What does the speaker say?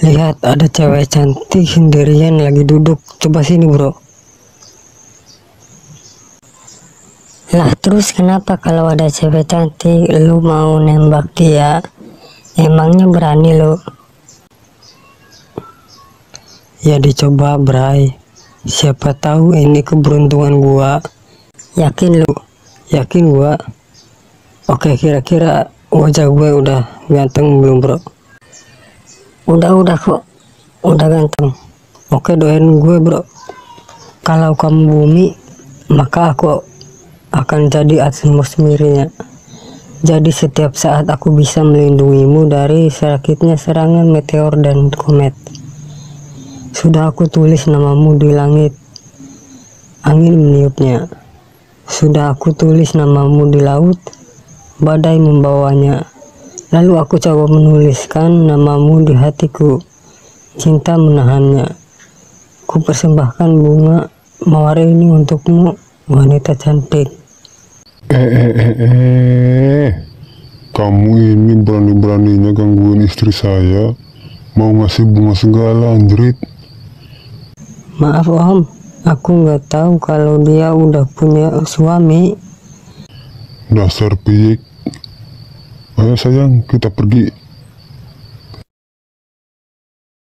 Lihat ada cewek cantik sendirian lagi duduk. Coba sini bro. Lah terus kenapa kalau ada cewek cantik lu mau nembak dia? Emangnya berani lu? Ya dicoba Bray. Siapa tahu ini keberuntungan gua. Yakin lu? Yakin gua. Oke kira-kira wajah gue udah ganteng belum bro? Udah-udah kok. Udah ganteng. Oke doain gue bro. Kalau kamu bumi, maka aku akan jadi atmosfernya. Jadi setiap saat aku bisa melindungimu dari sakitnya serangan meteor dan komet. Sudah aku tulis namamu di langit. Angin meniupnya. Sudah aku tulis namamu di laut. Badai membawanya. Lalu aku coba menuliskan namamu di hatiku. Cinta menahannya. Ku persembahkan bunga mawar ini untukmu, wanita cantik. Eh, eh, eh, eh. Kamu ini berani-beraninya gangguin istri saya. Mau ngasih bunga segala, anjrit. Maaf om, aku nggak tahu kalau dia udah punya suami. Dasar piyik. Ayo sayang, kita pergi.